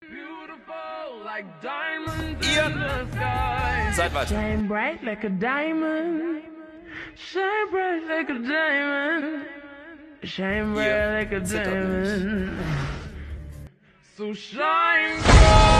Beautiful like diamonds Ihr in the sky. seid weiter. Shine bright like a diamond. Shine bright like a diamond. Shine bright Ihr like a diamond. So shine bright.